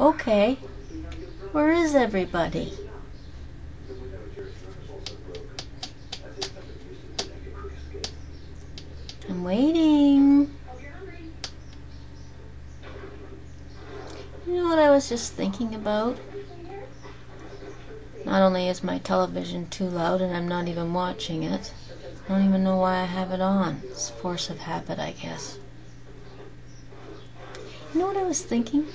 Okay. Where is everybody? I'm waiting. You know what I was just thinking about? Not only is my television too loud and I'm not even watching it, I don't even know why I have it on. It's force of habit, I guess. You know what I was thinking?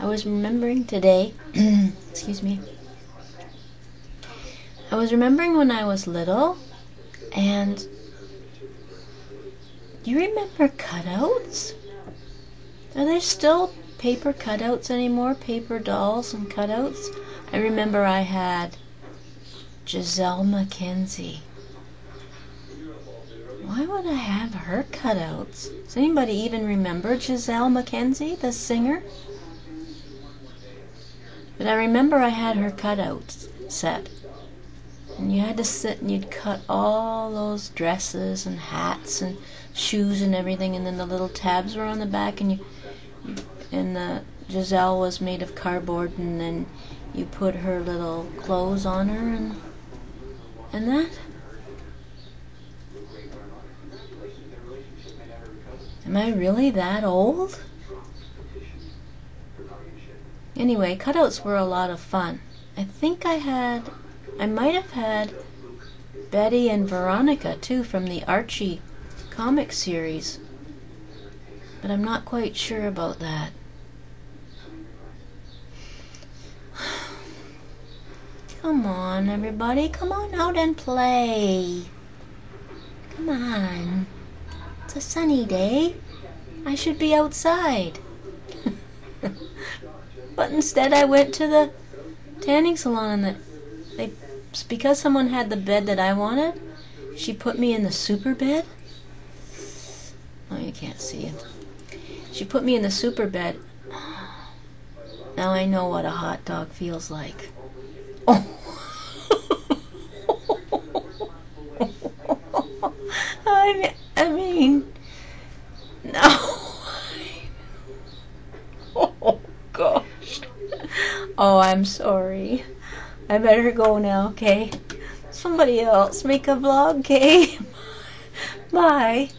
I was remembering today, excuse me. I was remembering when I was little and do you remember cutouts? Are there still paper cutouts anymore? Paper dolls and cutouts? I remember I had Gisele MacKenzie. Why would I have her cutouts? Does anybody even remember Gisele MacKenzie, the singer? But I remember I had her cutouts set. And you had to sit and you'd cut all those dresses and hats and shoes and everything and then the little tabs were on the back and you and the Gisele was made of cardboard and then you put her little clothes on her and and that Am I really that old? Anyway, cutouts were a lot of fun. I think I had I might have had Betty and Veronica too from the Archie comic series. But I'm not quite sure about that. Come on, everybody. Come on out and play. Come on. It's a sunny day. I should be outside. But instead I went to the tanning salon and the, they because someone had the bed that I wanted, she put me in the super bed. Oh, you can't see it. She put me in the super bed. Now I know what a hot dog feels like. Oh. I mean, Oh, I'm sorry. I better go now, okay? Somebody else make a vlog, okay? Bye.